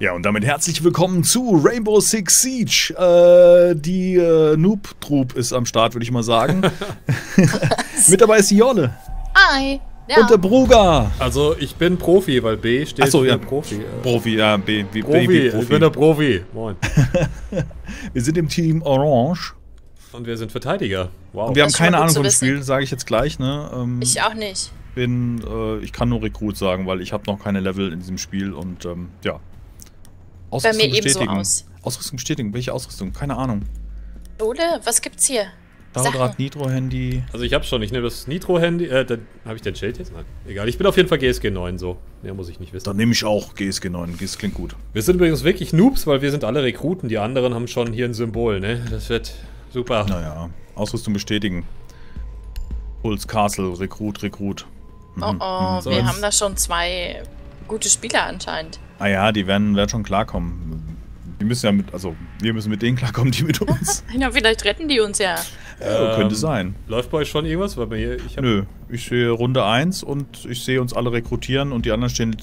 Ja, und damit herzlich willkommen zu Rainbow Six Siege. Äh, die äh, Noob-Troop ist am Start, würde ich mal sagen. Mit dabei ist die Jolle. Hi. Ja. Und der Bruger. Also ich bin Profi, weil B steht Ach so, ja. Profi. Profi, ja, B, wie Profi, Baby Profi. ich bin der Profi. Moin. wir sind im Team Orange. Und wir sind Verteidiger. Wow. Und wir haben keine Ahnung vom Spiel, sage ich jetzt gleich. Ne? Ähm, ich auch nicht. Bin, äh, ich kann nur Rekrut sagen, weil ich habe noch keine Level in diesem Spiel und ähm, ja. Ausrüstung Bei mir bestätigen. Ebenso aus. Ausrüstung bestätigen. Welche Ausrüstung? Keine Ahnung. Ole, was gibt's hier? Dauerdraht, Nitro-Handy. Also ich hab's schon, ich nehme das Nitro-Handy. Äh, dann habe ich den Schild jetzt? Nein. Egal, ich bin auf jeden Fall GSG 9 so. Mehr muss ich nicht wissen. Dann nehme ich auch GSG 9. Das klingt gut. Wir sind übrigens wirklich Noobs, weil wir sind alle Rekruten. Die anderen haben schon hier ein Symbol, ne? Das wird super. Naja, Ausrüstung bestätigen. Puls Castle, Rekrut, Rekrut. Mhm. Oh oh, mhm. wir haben da schon zwei gute Spieler anscheinend. Ah ja, die werden, werden schon klarkommen. Die müssen ja mit, also wir müssen mit denen klarkommen, die mit uns. ja, vielleicht retten die uns ja. ja ähm, könnte sein. Läuft bei euch schon irgendwas? Weil hier, ich Nö, ich sehe Runde 1 und ich sehe uns alle rekrutieren und die anderen stehen,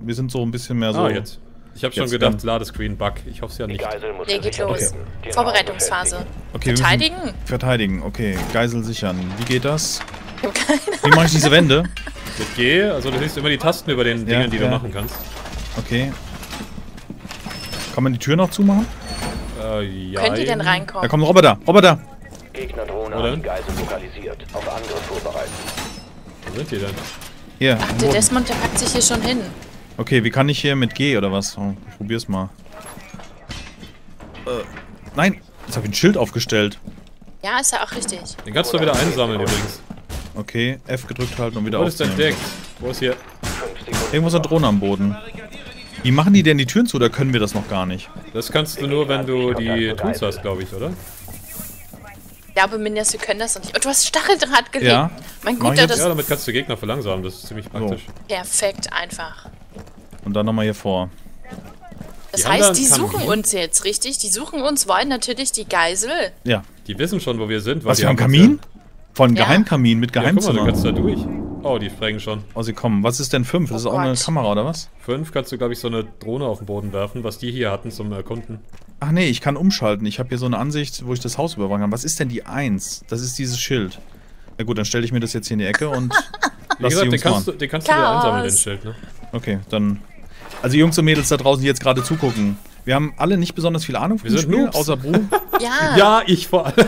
wir sind so ein bisschen mehr so... Ah, jetzt. Ich habe schon gedacht, Ladescreen Bug. Ich hoffe es ja nicht. Nee, geht los. Okay. Vorbereitungsphase. Okay, verteidigen? Verteidigen, okay. Geisel sichern. Wie geht das? Wie mache ich diese Wände? Mit G, also du siehst immer die Tasten über den Dingen, ja, die ja. du machen kannst. Okay. Kann man die Tür noch zumachen? Äh, ja. Könnt ihr denn reinkommen? Da kommt ein Roboter. Roboter! Gegnerdrohne hat die Geisel lokalisiert. Auf Angriff vorbereitet. Wo sind die denn? Hier. Ach, der Desmond, der packt sich hier schon hin. Okay, wie kann ich hier mit G oder was? Oh, ich probier's mal. Äh, nein! Jetzt habe ich ein Schild aufgestellt. Ja, ist ja auch richtig. Den kannst du wieder einsammeln übrigens. Okay, F gedrückt halten und wieder Wo ist entdeckt? Wo ist hier? Irgendwo ist eine Drohne am Boden. Wie machen die denn die Türen zu, oder können wir das noch gar nicht? Das kannst du nur, wenn du die Tools hast, glaube ich, oder? Ich glaube, Minjas, wir können das noch nicht. Oh, du hast Stacheldraht gelegt. Ja. Mein guter, das... Ja, damit kannst du Gegner verlangsamen. Das ist ziemlich praktisch. So. Perfekt, einfach. Und dann nochmal hier vor. Das die heißt, die suchen uns jetzt, richtig? Die suchen uns, wollen natürlich die Geisel. Ja. Die wissen schon, wo wir sind. Was, wir haben Kamin? Von ja. Geheimkamin mit Geheimzimmer. Ja, guck mal, du kannst da durch. Oh, die sprengen schon. Oh, sie kommen. Was ist denn 5? Das oh ist auch Gott. eine Kamera, oder was? 5 kannst du, glaube ich, so eine Drohne auf den Boden werfen, was die hier hatten zum Erkunden. Ach nee, ich kann umschalten. Ich habe hier so eine Ansicht, wo ich das Haus überwachen kann. Was ist denn die 1? Das ist dieses Schild. Na gut, dann stelle ich mir das jetzt hier in die Ecke und lass gesagt, die Jungs den kannst, du, den kannst du dir einsammeln, den Schild, ne? Okay, dann... Also Jungs und Mädels da draußen, die jetzt gerade zugucken. Wir haben alle nicht besonders viel Ahnung von dem Spiel, Noobs. außer Bru. ja. Ja, ich vor allem.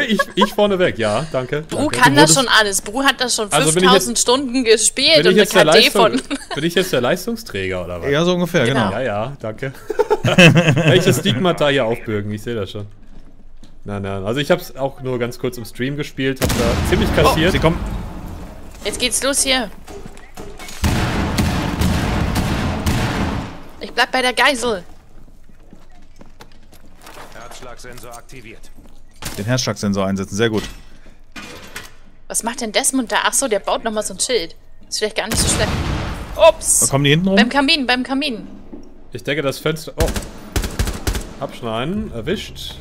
Ich, ich vorneweg, ja, danke. Bru danke. kann das schon alles. Bru hat das schon 5000 also Stunden gespielt und eine KD Leistung, von. Bin ich jetzt der Leistungsträger oder was? Ja, so ungefähr, genau. genau. Ja, ja, danke. Welches Stigmata hier aufbürgen, ich sehe das schon. Nein, nein, also ich habe es auch nur ganz kurz im Stream gespielt, hab da ziemlich oh, kassiert. Oh, sie kommen. Jetzt geht's los hier. Ich bleib bei der Geisel. Herzschlagsensor aktiviert. Den Herzschlagsensor einsetzen, sehr gut. Was macht denn Desmond da? Achso, der baut nochmal so ein Schild. Ist vielleicht gar nicht so schlecht. Ups! Wo kommen die hinten rum? Beim Kamin, beim Kamin. Ich denke, das Fenster... Oh. Abschneiden. Erwischt.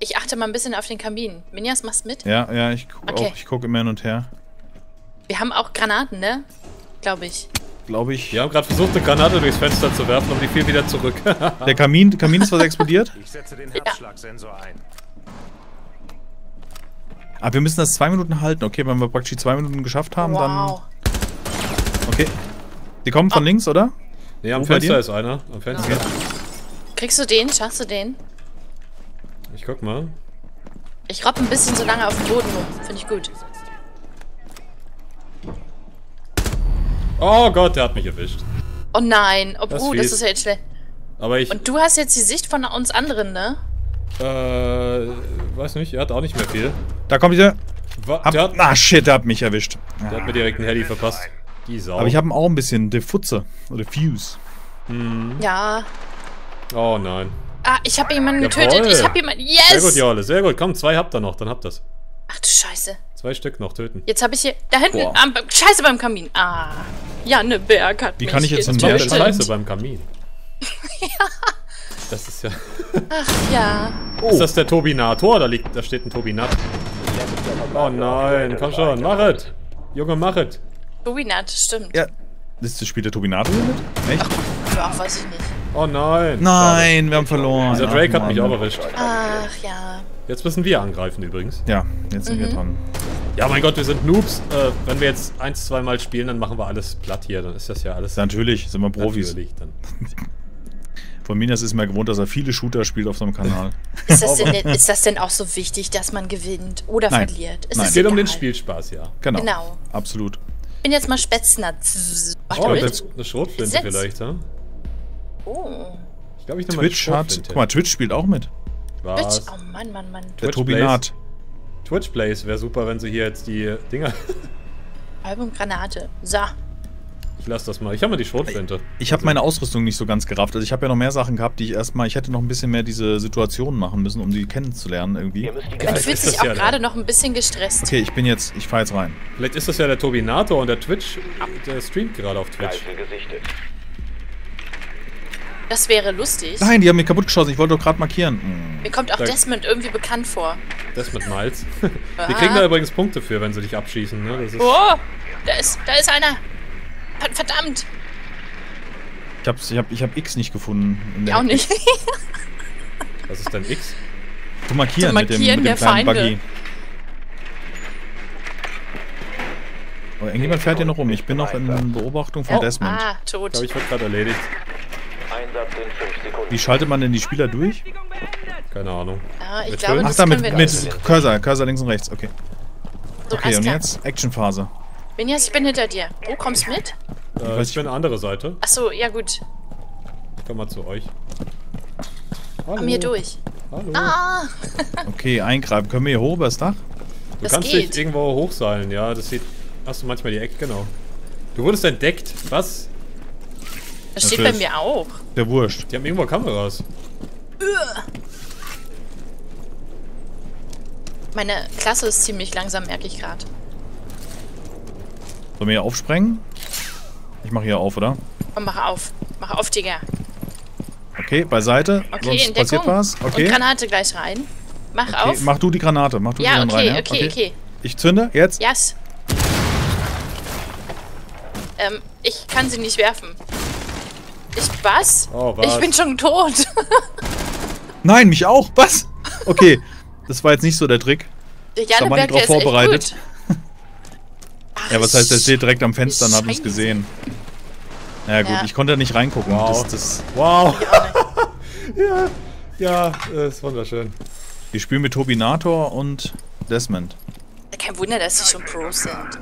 Ich achte mal ein bisschen auf den Kamin. Minjas, machst mit? Ja, ja, ich gucke okay. auch. Ich gucke immer hin und her. Wir haben auch Granaten, ne? Glaube ich glaube ich. Wir haben gerade versucht, eine Granate durchs Fenster zu werfen, aber die fiel wieder zurück. der Kamin, der Kamin ist was explodiert? Ich setze den Herzschlagsensor ein. Aber ah, wir müssen das zwei Minuten halten. Okay, wenn wir praktisch die zwei Minuten geschafft haben, wow. dann... Okay. Die kommen von oh. links, oder? Ne, am Wo Fenster ist einer. Am Fenster. Okay. Kriegst du den? Schaffst du den? Ich guck mal. Ich robb ein bisschen so lange auf dem Boden rum. Finde ich gut. Oh Gott, der hat mich erwischt. Oh nein. Oh, das, uh, das ist ja jetzt schlecht. Aber ich... Und du hast jetzt die Sicht von uns anderen, ne? Äh, weiß nicht. Er hat auch nicht mehr viel. Da kommt dieser... Hab, hat, ah, shit, der hat mich erwischt. Der hat mir direkt einen Heli verpasst. Die Sau. Aber ich habe auch ein bisschen Diffutze. Oder Fuse. Hm. Ja. Oh nein. Ah, ich habe jemanden getötet. Jawohl. Ich habe jemanden... Yes! Sehr gut, Jolle. Sehr gut. Komm, zwei habt ihr noch. Dann habt ihr's. Ach du Scheiße. Zwei Stück noch töten. Jetzt habe ich hier... Da hinten... Am, Scheiße beim Kamin. Ah. Janne Berg hat Wie kann ich jetzt einen Bär Scheiße beim Kamin? ja. Das ist ja... Ach ja. Oh. Ist das der Tobinator? Da liegt... Da steht ein Tobinat. Oh nein, komm schon, mach es! Junge, mach es! Turbinat, stimmt. Ja. Das spielt der Turbinator hier mit? Echt? Ja, weiß ich nicht. Oh nein. Nein, wir haben verloren. Dieser Drake Ach, hat mich Mann. auch erwischt. Ach ja. Jetzt müssen wir angreifen übrigens. Ja, jetzt sind wir dran. Ja, mein Gott, wir sind Noobs. Äh, wenn wir jetzt ein, zwei Mal spielen, dann machen wir alles platt hier. Dann ist das ja alles Ja, natürlich, sind wir Profis. natürlich. Dann. Von Minas ist mir gewohnt, dass er viele Shooter spielt auf seinem Kanal. Ist das, denn, ist das denn auch so wichtig, dass man gewinnt oder Nein. verliert? Ist Nein. Es geht um den? Spielspaß, ja. Genau. Genau. Absolut. Ich bin jetzt mal Spätzner. Oh, eine, Schrotflinte vielleicht, ja? Oh. Ich glaube, ich nehme mal Twitch hat. Guck mal, Twitch spielt auch mit. Was? Bitch. Oh Mann, Mann, Mann. Der Twitch Turbinat. Twitch Plays wäre super, wenn sie hier jetzt die Dinger. Album Granate. So. Ich lasse das mal. Ich habe mal die Schrotflinte. Ich habe meine Ausrüstung nicht so ganz gerafft. Also ich habe ja noch mehr Sachen gehabt, die ich erstmal. Ich hätte noch ein bisschen mehr diese Situationen machen müssen, um die kennenzulernen irgendwie. Man fühlt ist sich auch ja gerade noch ein bisschen gestresst. Okay, ich bin jetzt. Ich fahr jetzt rein. Vielleicht ist das ja der Turbinator und der Twitch. Der streamt gerade auf Twitch. Das wäre lustig. Nein, die haben mich kaputt geschossen. Ich wollte doch gerade markieren. Hm. Mir kommt auch Da- Desmond irgendwie bekannt vor. Das mit Miles. Wir kriegen da übrigens Punkte für, wenn sie dich abschießen. Ne? Das ist Oh, da ist, da ist einer. Ver- Verdammt. Ich hab's, ich hab, ich hab X nicht gefunden. in Ich auch nicht. Was ist denn X? Zu markieren, Zu mit dem, markieren mit dem kleinen Feinde. Buggy. Aber irgendjemand fährt hier noch rum. Ich bin noch in Beobachtung von Oh, Desmond. ah, tot. Ich glaube, ich wird gerade erledigt. Einsatz in 5 Sekunden. Wie schaltet man denn die Spieler durch? Keine Ahnung. Ah, ich Mit glaube? Ach, das da mit, mit Cursor. Cursor links und rechts. Okay. So, Okay, und klar. jetzt Actionphase. Benias, ich bin hinter dir. Wo kommst mit? Äh, weiß ich bin eine andere Seite. Achso, ja gut. Ich komm mal zu euch. Hallo. Komm hier durch. Hallo. Ah, Okay, eingreifen. Können wir hier hoch übers Dach? du das kannst geht. dich irgendwo hochseilen, ja. Das sieht. Hast du manchmal die Ecke, genau. Du wurdest entdeckt. Was? Das steht Natürlich. bei mir auch. Der Wurscht. Die haben irgendwo Kameras. Meine Klasse ist ziemlich langsam, merke ich gerade. Sollen wir hier aufsprengen? Ich mache hier auf, oder? Komm, mach auf. Mach auf, Digga. Okay, beiseite. Okay, Sonst in passiert was. Okay. Und Granate gleich rein. Mach okay. auf. Mach du die Granate. Mach du die ja, dann okay, rein. okay, okay, Ich zünde. Jetzt. Yes. Ähm, ich kann sie nicht werfen. Ich, was? Oh, was? Ich bin schon tot. Nein, mich auch. Was? Okay. Das war jetzt nicht so der Trick. Der Da Janneberg, drauf der ist vorbereitet. Ach, Ja, was heißt, der steht direkt am Fenster und hat uns gesehen. Ja gut, Ja. ich konnte nicht reingucken. Wow. Das, das, Wow. ja. Ja, das ist wunderschön. wir spielen mit Turbinator und Desmond. Kein Wunder, dass sie schon Pros sind.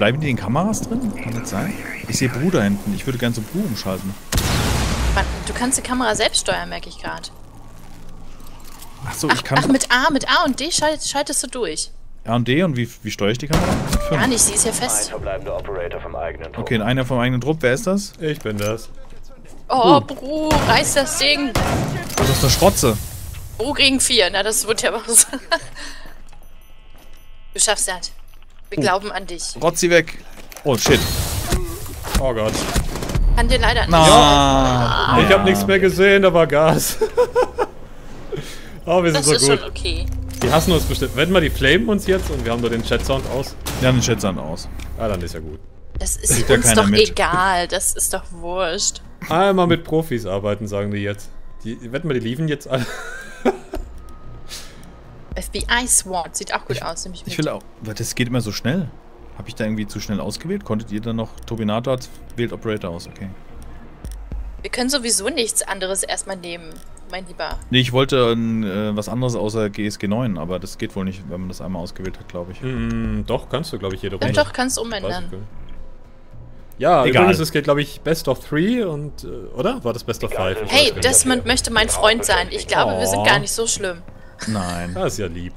Bleiben die in Kameras drin? Kann das sein? Ich sehe Bruder hinten. Ich würde gerne zum Bru umschalten. Mann, du kannst die Kamera selbst steuern, merke ich gerade. Achso, Ach, ich kann ach, mit A, mit A und D schalt, schaltest du durch. R und D und wie, wie steuere ich die Kamera? Gar nicht, sie ist ja fest. verbleibender Operator vom eigenen Trupp. Okay, und einer vom eigenen Trupp. Wer ist das? Ich bin das. Oh, Bru, reiß das Ding. Das ist eine Schrotze. Bru gegen vier, na, das wird ja was. du schaffst das. Wir Oh. glauben an dich. Rotz sie weg. Oh, shit. Oh Gott. Kann dir leider nicht. Na. Ich habe nichts mehr gesehen, da war Gas. oh, wir sind Das so ist gut. schon okay. Die hassen uns bestimmt. Wenn wir die flamen uns jetzt und wir haben nur den Chat-Sound aus. Ja, den Chat aus. Ah, dann ist ja gut. Das ist Kriegt ja uns doch mit. egal. Das ist doch wurscht. Einmal mit Profis arbeiten, sagen die jetzt. Die, wetten wir, die liefen jetzt alle. FBI SWAT sieht auch gut aus. Nämlich Ich mit. will auch. Das geht immer so schnell. Habe ich da irgendwie zu schnell ausgewählt? Konntet ihr dann noch. Turbinator hat- wählt Operator aus, okay. Wir können sowieso nichts anderes erstmal nehmen, mein Lieber. Nee, ich wollte äh, was anderes außer GSG 9, aber das geht wohl nicht, wenn man das einmal ausgewählt hat, glaube ich. Mm, doch, kannst du, glaube ich, jede Doch, Runde. doch, kannst du Weiß ich umändern. Ja, Egal. übrigens, es geht, glaube ich, Best of Three und, äh, oder? War das Best of Five? Ich Hey. Desmond möchte mein Freund sein. Ich glaube, wir sind Oh. gar nicht so schlimm. Nein. Das ist ja lieb.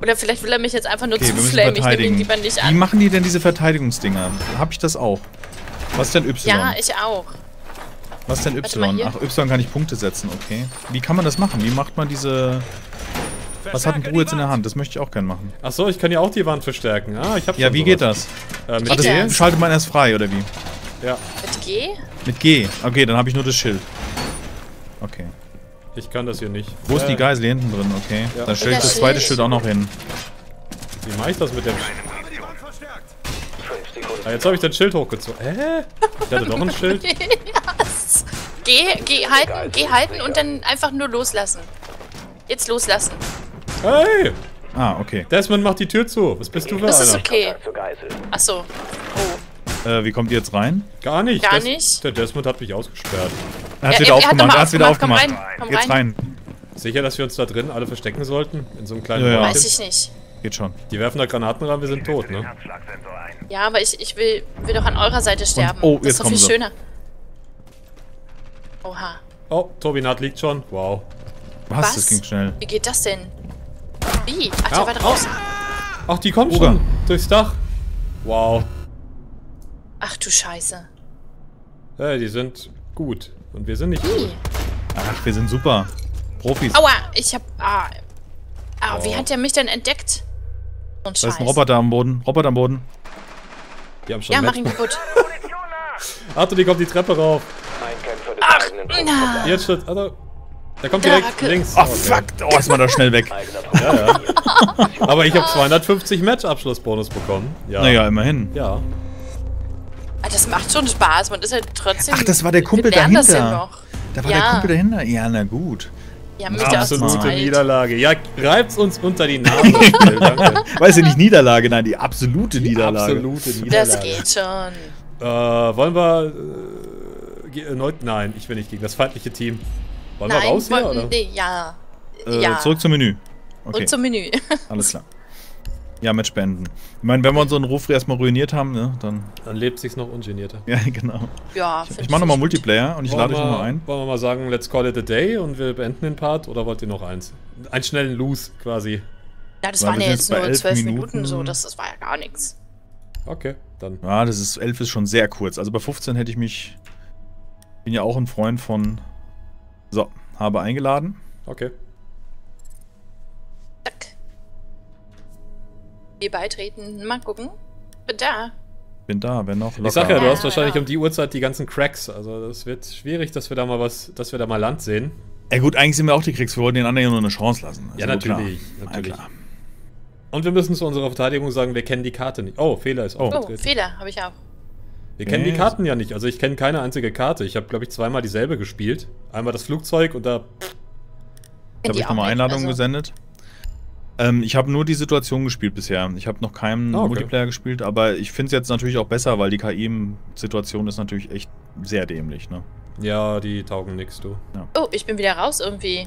Oder vielleicht will er mich jetzt einfach nur Okay, zuflamen. Ich nehme ihn lieber nicht Wie an. machen die denn diese Verteidigungsdinger? Hab ich das auch? Was ist denn Y? Ja, ich auch. Was ist denn Y? Ach, Y kann ich Punkte setzen, okay. Wie kann man das machen? Wie macht man diese... Was hat ein Bru jetzt in der Hand? Das möchte ich auch gern machen. Ach so, ich kann ja auch die Wand verstärken. Ah, ich hab Ja, wie sowas. geht das? Äh, mit Geht Das G? schaltet man erst frei, oder wie? Ja, Mit G? Mit G. Okay, dann habe ich nur das Schild. Okay. Ich kann das hier nicht. Wo ist Äh, die Geisel? Hier hinten drin, okay. Ja. Dann stelle ich Das das zweite Schild. Auch noch hin. Wie mache ich das mit dem... Sekunden. Ah, jetzt habe ich das Schild hochgezogen. Hä? Ich hatte doch ein Schild. yes. Geh, geh halten, geh halten und dann einfach nur loslassen. Jetzt loslassen. Hey! Ah, okay. Desmond, mach die Tür zu. Was bist du für Das ist einer? okay. Geisel. Achso. Oh. Äh, wie kommt ihr jetzt rein? Gar nicht. Gar Des- nicht. Der Desmond hat mich ausgesperrt. Er hat Ja, wieder er- er hat aufgemacht, er hat wieder aufgemacht. Komm rein, komm Jetzt rein. Sicher, dass wir uns da drin alle verstecken sollten? In so einem kleinen Ja, ja. Weiß ich nicht. Geht schon. Die werfen da Granaten ran, wir sind tot, ne? Ja, aber ich, ich will, will doch an eurer Seite sterben. oh, das jetzt ist doch kommen viel sie. schöner. Oha. Oh, Turbinat liegt schon. Wow. Was? Was? Das ging schnell. Wie geht das denn? Wie? Ach, der war draußen. Ach, die kommen Oga. schon durchs Dach. Wow. Ach du Scheiße. Ja, die sind gut. Und wir sind nicht gut. Wie? Ach, wir sind super. Profis. Aua, ich hab. Ah. Ah, wie Oh. hat der mich denn entdeckt? So ein Da ist ein. Roboter am Boden. Roboter am Boden. Die haben schon Ja, mach Match- ihn kaputt. Achtung, die kommt die Treppe rauf. Ach, na. Jetzt steht. Also, der kommt Da, direkt Ke- links. Ach, Okay. fuck. Oh, ist man da schnell weg. Eigener Trupp. Aber ich habe 250 Match-Abschlussbonus bekommen. Ja. Naja, immerhin. Ja. Ah, das macht schon Spaß. Man ist ja trotzdem. Ach, das war der Kumpel wir lernen Das ja dahinter. noch. Da war Ja. der Kumpel dahinter. Ja, na gut. Ja, mich dem Absolute. Niederlage. Ja, reibt's uns unter die Nase. Weiß ja nicht Niederlage, nein, die absolute Niederlage. Absolute Niederlage. Das geht schon. Äh, wollen wir äh, erneut? Nein, ich will nicht gegen das feindliche Team. Wollen wir Nein, raus hier, oder? nee, ja. Äh, ja. Zurück zum Menü. Okay, Und zum Menü. alles klar. Ja, Match beenden. Ich meine, wenn wir unseren Ruf erstmal ruiniert haben, ne, dann. Dann lebt sich's noch ungenierter. Ja, genau. ja, find Ich mache nochmal. Multiplayer und ich lade euch nochmal ein. Wollen wir mal sagen, let's call it a day und wir beenden den Part oder wollt ihr noch eins? Einen schnellen Lose quasi. Ja, das waren ja jetzt nur elf zwölf Minuten. Minuten. so. Das, das war ja gar nichts. Okay, dann. Ja, das ist 11 ist schon sehr kurz. Also bei 15 hätte ich mich. Bin ja auch ein Freund von. So, habe eingeladen. Okay. Zack. Wir beitreten. Mal gucken. Bin da. Bin da, wenn noch. Locker. Ich sag ja, du Ja, hast wahrscheinlich ja. um die Uhrzeit die ganzen Cracks. Also das wird schwierig, dass wir da mal was, dass wir da mal Land sehen. Ja gut, eigentlich sind wir auch die Kriegs. Wir wollten den anderen ja nur eine Chance lassen. Ja, Also natürlich, Klar. natürlich. Ja, klar. Und wir müssen zu unserer Verteidigung sagen, wir kennen die Karte nicht. Oh, Fehler ist Oh. Oh, aufgetreten. Fehler habe ich auch. Wir kennen die Yes. Karten ja nicht. Also ich kenne keine einzige Karte. Ich habe, glaube ich, zweimal dieselbe gespielt. Einmal das Flugzeug und da. Habe ich auch nochmal Einladungen also. gesendet. Ähm, ich habe nur die Situation gespielt bisher. Ich habe noch keinen Ah, okay. Multiplayer gespielt, aber ich finde es jetzt natürlich auch besser, weil die KI-Situation ist natürlich echt sehr dämlich. Ne? Ja, die taugen nix, du. Oh, ich bin wieder raus irgendwie.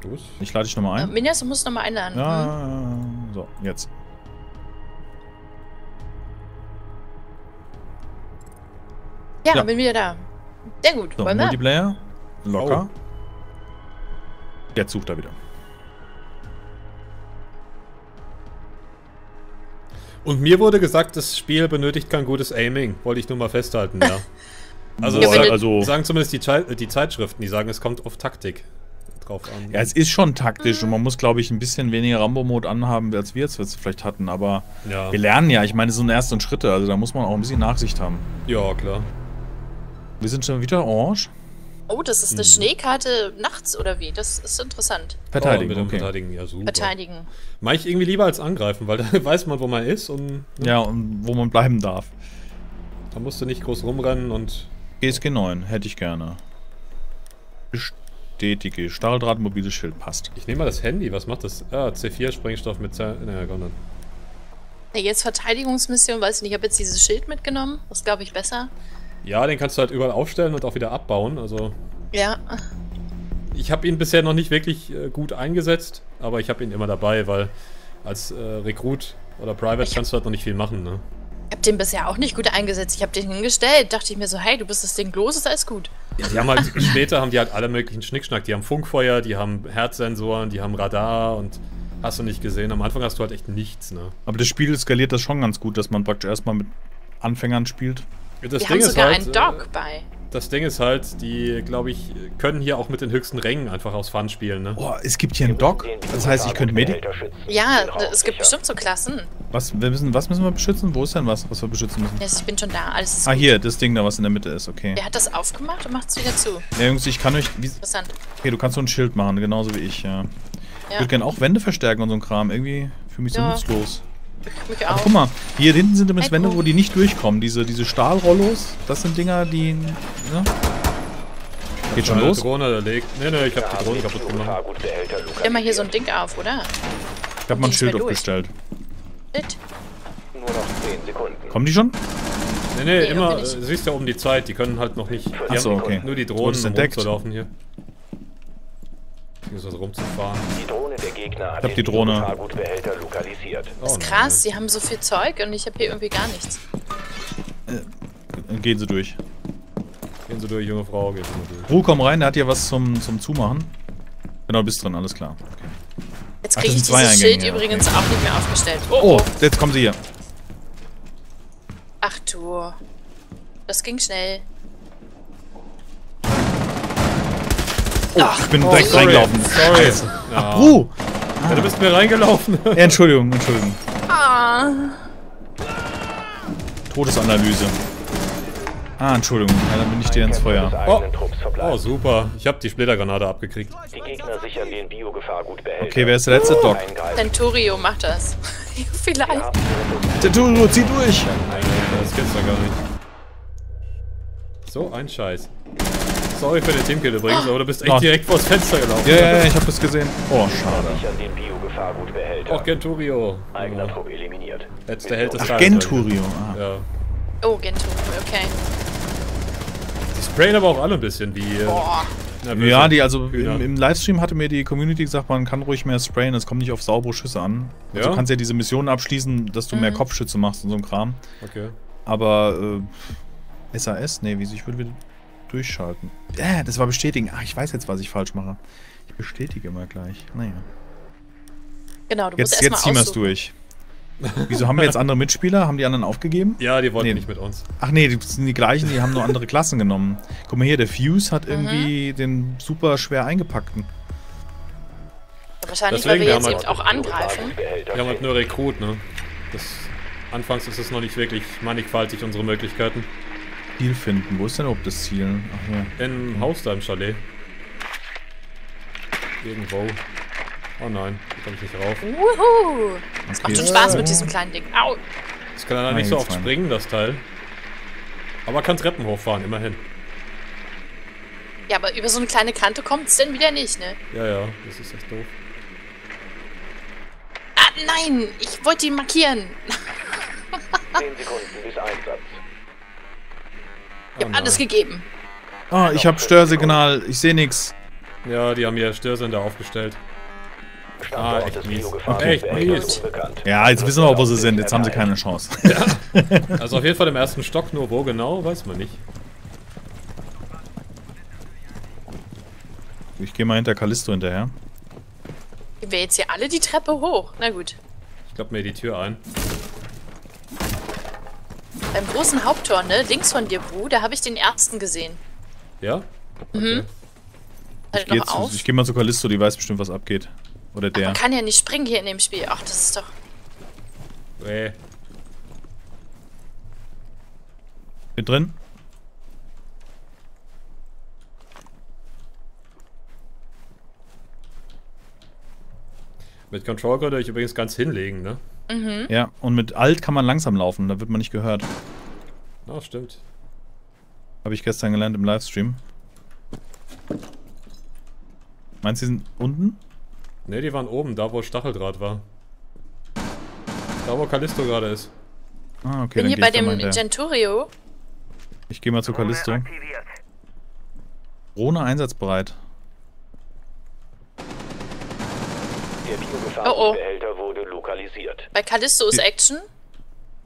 Du? Ich lade dich nochmal Äh, ein. Minjas, du musst nochmal einladen. Hm? Ja, so, jetzt. Ja, Ja. bin wieder da. Sehr gut. So, Wollen wir? Multiplayer. Locker. Oh. Jetzt sucht er wieder. Und mir wurde gesagt, das Spiel benötigt kein gutes Aiming. Wollte ich nur mal festhalten, ja. Also, Ja, also sagen zumindest die, die Zeitschriften, die sagen, es kommt auf Taktik drauf an. ja, es ist schon taktisch und man muss, glaube ich, ein bisschen weniger Rambo-Mode anhaben, als wir jetzt vielleicht hatten. Aber ja. wir lernen ja. Ich meine, es sind erste Schritte, also da muss man auch ein bisschen Nachsicht haben. ja, klar. Wir sind schon wieder orange. Oh, das ist eine Hm. Schneekarte nachts oder wie? Das ist interessant. Oh, Verteidigen, mit dem okay. Verteidigen, ja, super. Verteidigen. Mach ich irgendwie lieber als angreifen, weil da weiß man, wo man ist und ne, Ja, und wo man bleiben darf. da musst du nicht groß rumrennen und. GSG 9, hätte ich gerne. Bestätige. Stahldraht, mobiles Schild, passt. Ich nehme mal das Handy, was macht das? Ah, C4 Sprengstoff mit Z. Naja, komm dann. Jetzt Verteidigungsmission, weiß ich nicht. Ich habe jetzt dieses Schild mitgenommen. Das glaube ich besser. Ja, den kannst du halt überall aufstellen und auch wieder abbauen. Also, Ja. ich habe ihn bisher noch nicht wirklich äh, gut eingesetzt, aber ich habe ihn immer dabei, weil als äh, Rekrut oder Private Ich- kannst du halt noch nicht viel machen, ne? Ich habe den bisher auch nicht gut eingesetzt. Ich habe den hingestellt. Dachte ich mir so, hey, du bist das Ding los, ist alles gut. Ja, die haben halt, später haben die halt alle möglichen Schnickschnack. Die haben Funkfeuer, die haben Herzsensoren, die haben Radar und hast du nicht gesehen. Am Anfang hast du halt echt nichts, ne? Aber das Spiel skaliert das schon ganz gut, dass man praktisch erstmal mit Anfängern spielt. Das Wir haben sogar einen äh, Dog bei. Das Ding ist halt, die, glaube ich, können hier auch mit den höchsten Rängen einfach aus Fun spielen, ne? Boah, es gibt hier einen Dock. Das heißt, ich könnte Medi. Ja, es gibt bestimmt so Klassen. Was, wir müssen, was müssen wir beschützen? Wo ist denn was, was wir beschützen müssen? Yes, ich bin schon da. Alles ist Ah, gut. hier, das Ding da, was in der Mitte ist, okay. Wer hat das aufgemacht und macht es wieder zu? Ja, Jungs, ich kann euch. Wie, Interessant. okay, du kannst so ein Schild machen, genauso wie ich, ja. Ich Ja. würde gerne auch Wände verstärken und so ein Kram. Irgendwie fühle mich so Ja. nutzlos. Mich auch. Guck mal, hier hinten sind übrigens Wände, wo die nicht durchkommen. Diese, diese Stahlrollos, das sind Dinger, die. Ne? Geht schon los? Drohne erlegt. Nee, nee, ich hab die Drohne kaputt gemacht. Lokalisiert. Immer hier so ein Ding auf, oder? Ich hab mal ein Schild aufgestellt. Shit. Nur noch 10 Sekunden. Kommen die schon? Nee, nee, Nee, immer, äh, siehst ja oben die Zeit, die können halt noch nicht. Die Ach so, haben okay. Nur die Drohnen, um entdeckt? rumzulaufen hier. Was rumzufahren. Die Drohne der Gegner hat Ich hab die Drohne. Lokalisiert. Oh, Das ist nein. krass, die haben so viel Zeug und ich habe hier irgendwie gar nichts. Dann gehen sie durch. Gehen Sie durch, junge Frau, gehen Sie durch. Ruh, komm rein, der hat hier was zum, zum Zumachen. Genau, du bist drin, alles klar. Okay. Jetzt kriege das ich dieses Eingänge, Schild ja, übrigens auch nicht mehr aufgestellt. Oh, Oh, oh. jetzt kommen sie hier. Ach du. Das ging schnell. Oh, ich bin direkt sorry. reingelaufen. Sorry. Scheiße. Ja. Ach, Ruh! Ja, du bist mir reingelaufen. Ja, Entschuldigung, Entschuldigung. Ah. Todesanalyse. Ah, Entschuldigung, ja, dann bin ich dir ins Feuer. Oh, verbleiben. super. Ich hab die Splittergranate abgekriegt. Die Gegner sichern den Biogefahrgutbehälter. Okay, wer ist der letzte? Doc. Centurio macht das. Vielleicht. Turo, zieh durch! Nein, das gibt's doch gar nicht. So ein Scheiß. Sorry für den Teamkill übrigens, aber du bist echt Oh. direkt vors Fenster gelaufen. Ja, ja, ja, ich hab das gesehen. Oh, schade. Auch Genturio. Eigener Trupp eliminiert. Letzter Held des Ach. Genturio. Ah. Ja. Oh, Genturio, okay. Die sprayen aber auch alle ein bisschen wie. äh, Boah. nervöse Ja, die, also im, im Livestream hatte mir die Community gesagt, man kann ruhig mehr sprayen, es kommt nicht auf saubere Schüsse an. Also Ja? du kannst ja diese Missionen abschließen, dass du mehr Kopfschütze machst und so ein Kram. Okay. Aber äh, SAS, nee, wie ich würde wieder durchschalten. Äh, das war bestätigen. Ach, ich weiß jetzt, was ich falsch mache. Ich bestätige immer gleich. Naja. Genau, du Jetzt, musst jetzt erstmal ziehen wir es durch. Wieso haben wir jetzt andere Mitspieler? Haben die anderen aufgegeben? Ja, die wollten Nee. nicht mit uns. Ach nee, die sind die gleichen, die haben nur andere Klassen genommen. Guck mal hier, der Fuse hat irgendwie Mhm. den super schwer eingepackten. Wahrscheinlich, Deswegen, weil wir wir jetzt halt- auch angreifen. Wir haben halt nur Rekrut, ne? Das, anfangs ist es noch nicht wirklich mannigfaltig, unsere Möglichkeiten. Ziel finden. Wo ist denn überhaupt das Ziel? Ach ja. Im Haus da im Chalet. Irgendwo. Oh nein, da komm ich nicht rauf. Wuhu. Das macht schon Spaß mit diesem kleinen Ding. Au. Das kann leider nicht so oft springen, das Teil. Aber kann Treppen hochfahren, immerhin. Ja, aber über so eine kleine Kante kommt es denn wieder nicht, ne? Ja, ja, das ist echt doof. Ah, nein! Ich wollte ihn markieren. 10 Sekunden bis Einsatz. Ich Oh habe alles gegeben. Ah, ich hab Störsignal. Ich sehe nix. Ja, die haben hier Störsender aufgestellt. Standort echt mies. Biogefahrgutbehälters Echt mies. Ja, jetzt wissen wir auch, wo sie sind. Jetzt haben sie keine Chance. Also auf jeden Fall im ersten Stock, nur wo genau, weiß man nicht. Ich gehe mal hinter Callisto hinterher. Gehen wir jetzt hier alle die Treppe hoch? Na gut. Ich klappe mir die Tür ein. Beim großen Haupttor, ne? Links von dir, Bu, da habe ich den ersten gesehen. Ja? Halt Ich gehe noch auf. zu- ich geh mal zu Callisto, die weiß bestimmt, was abgeht. Oder der. Man kann ja nicht springen hier in dem Spiel. Ach, das ist doch. Äh, Bin drin? Mit Control könnt ihr euch übrigens ganz hinlegen, ne? Ja, und mit Alt kann man langsam laufen, da wird man nicht gehört. Ah, stimmt. Habe ich gestern gelernt im Livestream. Meinst du, die sind unten? Ne, die waren oben, da wo Stacheldraht war. Da wo Callisto gerade ist. Ah, okay, Bin dann hier bei dem. Genturio. Ich gehe mal zu Callisto. Drohne einsatzbereit. Der Biogefahrgutbehälter wurde lokalisiert. Bei Callisto ist Action.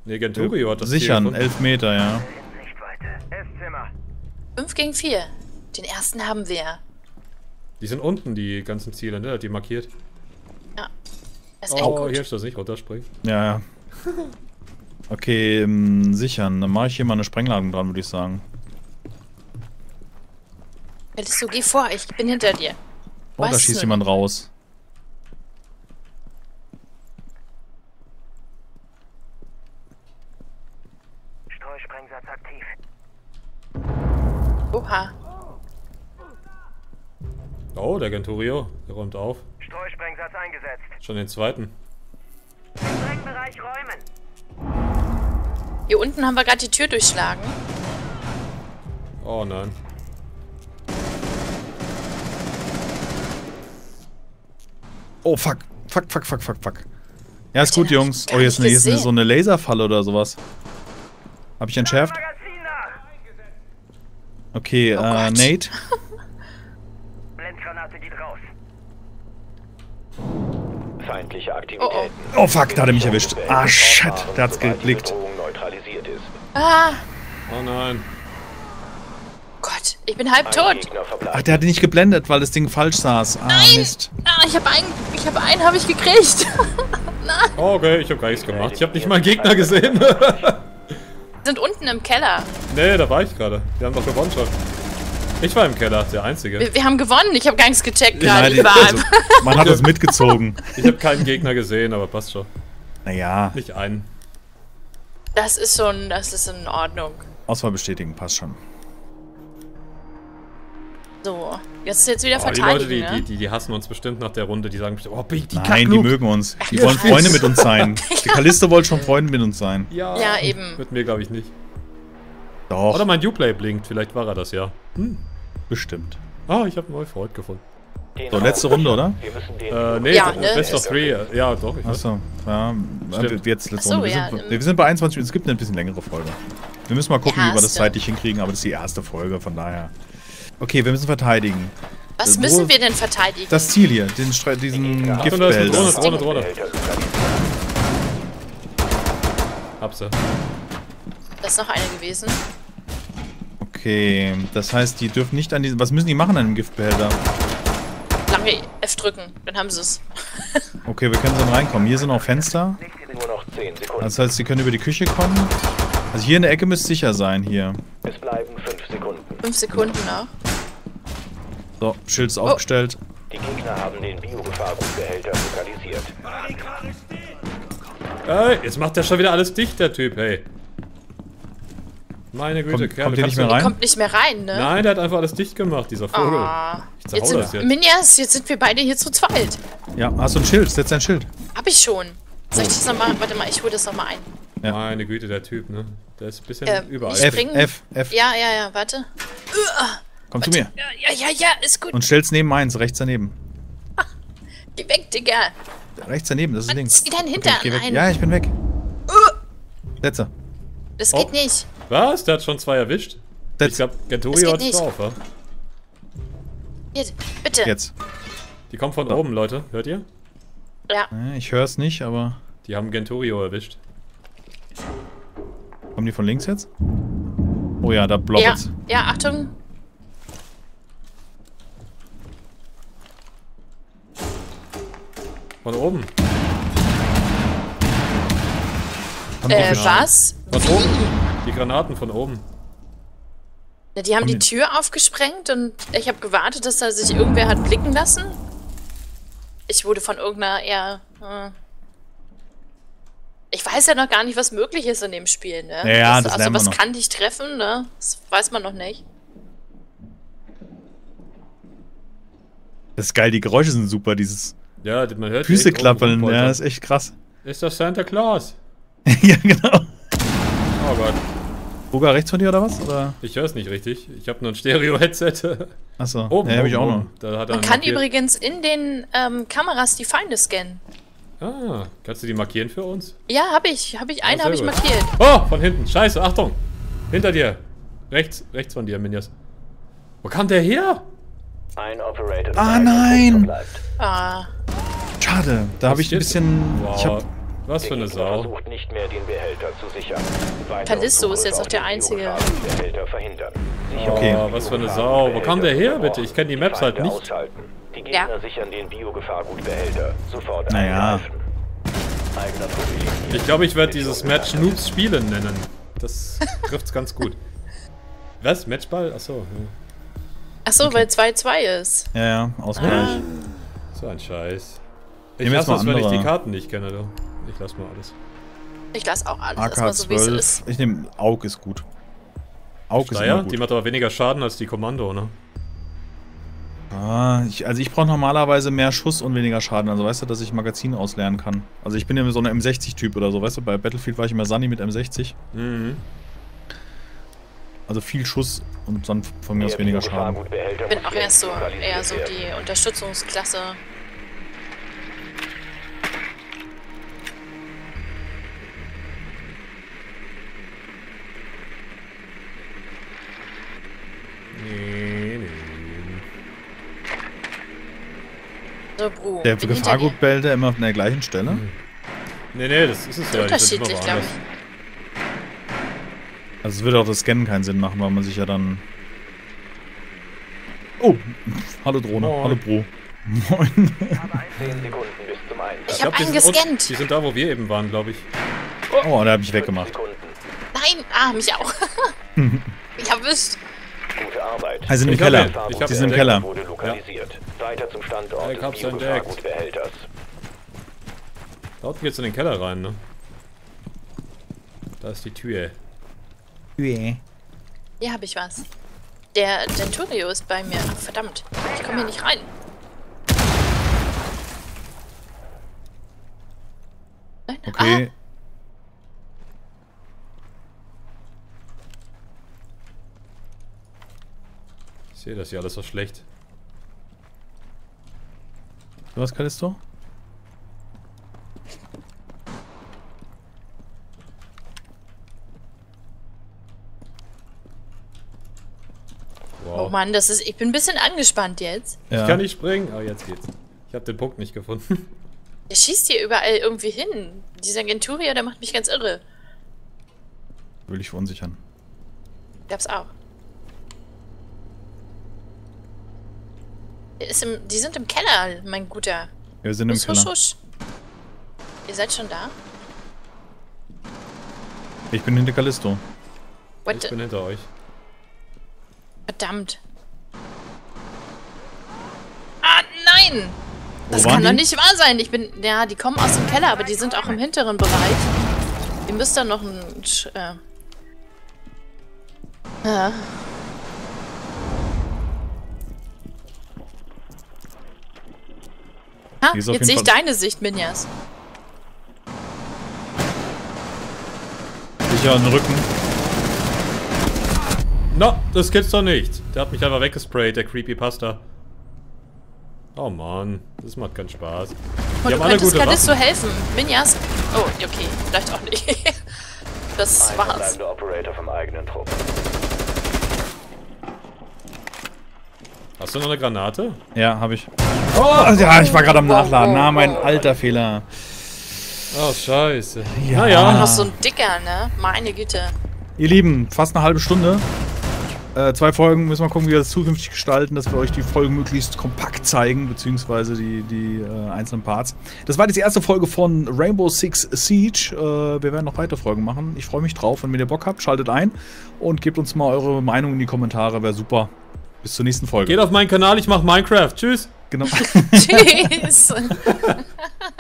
Ne, Genturio hat das Sichern, elf Meter, ja. Nicht weiter. Esszimmer. 5 gegen 4. Den ersten haben wir. Die sind unten, die ganzen Ziele, ne? Die markiert. Ja. Das ist echt Oh, gut. hier ist das nicht runterspringen. Ja, ja. Okay, ähm, sichern. Dann mache ich hier mal eine Sprengladung dran, würde ich sagen. Callisto, geh vor, ich bin hinter dir. Oh, da schießt du jemand raus. Streusprengsatz aktiv. Oha. Oh, der Genturio. Der räumt auf. Streusprengsatz eingesetzt. Schon den zweiten. Sprengbereit Bereich räumen. Hier unten haben wir gerade die Tür durchschlagen. Oh nein. Oh, fuck. Fuck, fuck, fuck, fuck, fuck. Ja, ist gut, Jungs. Oh, hier ist, nicht eine, hier ist eine, so eine Laserfalle oder sowas. Hab ich entschärft? Okay, Oh äh, Gott. Nate. Blendgranate geht raus. Feindliche Aktivitäten. Oh, fuck, da hat er mich erwischt. Ah, shit, der hat's geblickt. Bedrohung neutralisiert ist. Ah, Oh nein. Gott, ich bin halb tot. Ach, der hatte nicht geblendet, weil das Ding falsch saß. Ah, Nein! Mist. Ah, ich habe einen, ich habe einen, habe ich gekriegt. Oh, okay, ich habe gar nichts gemacht. Ich habe nicht mal einen Gegner gesehen. Sind unten im Keller. nee, da war ich gerade. Wir haben doch gewonnen schon. Ich war im Keller, der Einzige. Wir, wir haben gewonnen. Ich habe gar nichts gecheckt gerade. War also, man hat uns mitgezogen. Ich habe keinen Gegner gesehen, aber passt schon. Naja, Nicht einen. Das ist schon, das ist in Ordnung. Auswahl bestätigen, passt schon. So, jetzt ist jetzt wieder Oh, die Leute, die, ne? die, die, die hassen uns bestimmt nach der Runde. Die sagen bestimmt, oh, bin ich die Nein, die Kacknoob. mögen uns. Die wollen Freunde mit uns sein. Die Kallisto wollte schon Freunde mit uns sein. Ja, Ja, eben. Mit mir glaube ich nicht. Doch, Oder mein Uplay blinkt, vielleicht war er das ja. bestimmt. Ah, ich habe einen neuen Freund gefunden. Den So, letzte Runde, oder? Äh, nee, Ja, ne? Best of Three. äh, Ja, doch. Ich. Achso, ja. Stimmt. wir- Jetzt letzte Runde. Wir, sind, ähm. wir sind bei 21 Minuten. Es gibt eine bisschen längere Folge. Wir müssen mal gucken, wie wir das zeitlich hinkriegen, aber das ist die erste Folge, von daher. Okay, wir müssen verteidigen. Was Wo- müssen wir denn verteidigen? Das Ziel hier, den, Stre- diesen da Drohne, Giftbehälter. Drohne, Drohne. Behälter lokalisiert. Hab sie. Das ist noch eine gewesen. Okay, das heißt, die dürfen nicht an diesen. Was müssen die machen an dem Giftbehälter? Lange F drücken, dann haben sie es. Okay, wir können dann reinkommen. Hier sind auch Fenster. Nur noch 10 Sekunden. Das heißt, sie können über die Küche kommen. Also hier in der Ecke müsste sicher sein, hier. Es bleiben 5 Sekunden. Fünf Sekunden noch. So, Schild ist aufgestellt. Die Gegner haben den Biogefahrgutbehälter lokalisiert. Ey, jetzt macht der schon wieder alles dicht, der Typ, hey. Meine Güte, Kommt- Kerle, kommt nicht mehr rein? Kommt nicht mehr rein, ne? Nein, der hat einfach alles dicht gemacht, dieser Vogel. Ah, Ich jetzt das sind, jetzt. Minjas, jetzt sind wir beide hier zu zweit. Ja, hast du ein Schild? Setz ein Schild. Hab ich schon. Soll ich das nochmal? Warte mal, ich hole das nochmal ein. Ja. Meine Güte, der Typ, ne? Der ist ein bisschen Ähm, überall. ich- F? F, F. Ja, ja, ja, warte. Komm zu mir. Ja, ja, ja, ist gut. Und stell's neben eins, rechts daneben. Geh weg, Digga. Rechts daneben, das ist Mann, links. zieh deinen Hintern geh weg. ein. Ja, ich bin weg. Setze. Das Oh. geht nicht. Was? Der hat schon zwei erwischt? Ich Setz. glaube, Das Genturi geht hat's nicht. drauf, wa? Hier, bitte. Jetzt. Die kommen von oben, Leute. Hört ihr? Ja. Äh, Ich hör's nicht, aber. Die haben Genturio erwischt. Kommen die von links jetzt? Oh ja, da Ja, bloppet's. ja, Achtung. Von oben. Haben die Äh, was? Von oben. Die Granaten von oben. Na, die haben Komm, die die- Tür aufgesprengt und ich habe gewartet, dass da sich irgendwer hat blicken lassen. Ich wurde von irgendeiner eher. Äh ich weiß ja noch gar nicht, was möglich ist in dem Spiel, ne? Ja, ja, das also lernen wir was noch. kann dich treffen, ne? Das weiß man noch nicht. Das ist geil, die Geräusche sind super, dieses Ja, man hört Füße klappern. Ja, das ist echt krass. Ist das Santa Claus? ja, genau. Oh Gott. Boga rechts von dir oder was? Oder? Ich höre es nicht richtig. Ich habe nur ein Stereo-Headset. Achso, Oben. ja, hab ich auch noch. oben. Da hat er Man kann übrigens in den ähm, Kameras die Feinde scannen. Ah, kannst du die markieren für uns? Ja, habe ich. Habe ich. Eine sehr habe ich markiert. Oh, von hinten. Scheiße, Achtung. Hinter dir. Rechts, rechts von dir, Minjas. Wo kam der her? Ein Operator. Ah, nein! Ah, Schade, da habe ich ein bisschen. Wow, Ich hab, was für eine Sau. versucht nicht mehr, den Behälter zu sichern. Weitere Callisto ist jetzt auch der einzige. Okay. Oh, was für eine Sau. Wo kam der her, bitte? Ich kenn die Maps halt nicht. Die Gegner Ja. sichern den Biogefahrgutbehälter. Sofort Naja. Ich glaube, ich werde dieses Match Noobs Spielen nennen. Das trifft's ganz gut. Was? Matchball? Achso. Ja. ach so, weil 2-2 ist. ja, ja, Ausgleich. Ah. So ein Scheiß. Ich hasse es, mal wenn ich die andere. Karten nicht kenne, du. Ich lass mal alles. Ich lasse auch alles erstmal so, wie es AK-12. ist. Ich nehme Aug ist gut. Aug ist Steyr, immer die gut. macht aber weniger Schaden als die Kommando, ne? Ah, ich, also ich brauche normalerweise mehr Schuss und weniger Schaden. Also weißt du, dass ich Magazin ausleeren kann. Also ich bin ja so ein M60-Typ oder so, weißt du, bei Battlefield war ich immer Sunny mit M60. Mhm. Also viel Schuss und dann von mir aus weniger Schaden. Ich bin auch erst so, eher so die Unterstützungsklasse. Der bin hinter dir. Gefahrgutbehälter immer auf der gleichen Stelle. Nee, nee, das ist es ja. Unterschiedlich, glaube ich. Also es würde auch das Scannen keinen Sinn machen, weil man sich ja dann... Oh, hallo Drohne, Moin. hallo Bro. Moin. 10 Sekunden bis zum Einsatz. Ich habe die einen gescannt. Die sind da, wo wir eben waren, glaube ich. Oh, da habe ich weggemacht. Sekunden. Nein, ah, mich auch. mich erwischt. Gute Arbeit. Also im Keller. Ich hab Die sind im Keller. Wurde lokalisiert. Weiter zum Standort Ich hab's des entdeckt. Da unten geht's in den Keller rein, ne? Da ist die Tür. Hier habe ich was. Der Denturio ist bei mir. Ach, verdammt. Ich komme hier nicht rein. Nein? Okay. Sehe das hier alles so schlecht. Was kannst du? Ah, oh Wow. Mann, das ist. Ich bin ein bisschen angespannt jetzt. Ja. Ich kann nicht springen. Oh, jetzt geht's. Ich habe den Punkt nicht gefunden. Der schießt hier überall irgendwie hin. Dieser Genturio, der macht mich ganz irre. Will ich verunsichern. Ich glaub's auch. Der ist im, die sind im Keller, mein Guter. Wir sind im Husch, Keller. husch. Ihr seid schon da? Ich bin hinter Callisto. What Ich the- bin hinter euch. Verdammt. Ah, nein! Das kann doch die? nicht wahr sein. Ich bin. Ja, die kommen aus dem Keller, aber die sind auch im hinteren Bereich. Ihr müsst da noch ein. Äh. Ja. Ha, jetzt sehe ich Fall- deine Sicht, Minjas. Sicher an den Rücken. Na, das gibt's doch nicht. Der hat mich einfach weggesprayt, der Creepypasta. Oh Mann, das macht keinen Spaß. Und Die du könntest Callisto helfen. Minjas. Oh, okay. Vielleicht auch nicht. das Ein war's. Operator vom eigenen Trupp. Hast du noch eine Granate? Ja, habe ich. Oh, ja, ich war gerade am Nachladen. Na, mein alter Fehler. Oh, scheiße. Ja. Naja. Noch so ein dicker, ne? Meine Güte. Ihr Lieben, fast eine halbe Stunde. Äh, zwei Folgen, müssen wir gucken, wie wir das zukünftig gestalten, dass wir euch die Folgen möglichst kompakt zeigen, beziehungsweise die, die äh, einzelnen Parts. Das war jetzt die erste Folge von Rainbow Six Siege. Äh, wir werden noch weitere Folgen machen. Ich freue mich drauf. Und wenn ihr Bock habt, schaltet ein und gebt uns mal eure Meinung in die Kommentare. Wäre super. Bis zur nächsten Folge. Geht auf meinen Kanal, ich mach Minecraft. Tschüss. Genau. Tschüss.